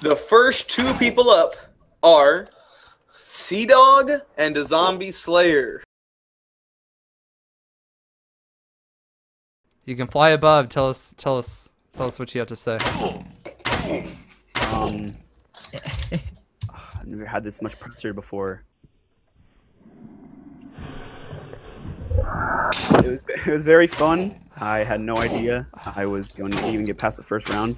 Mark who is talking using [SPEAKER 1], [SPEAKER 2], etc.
[SPEAKER 1] The first two people up are CDawg and a Zombie Slayer.
[SPEAKER 2] You can fly above. Tell us, tell us, tell us what you have to say.
[SPEAKER 3] Um, I've never had this much pressure before. It was it was very fun. I had no idea I was going to even get past the first round.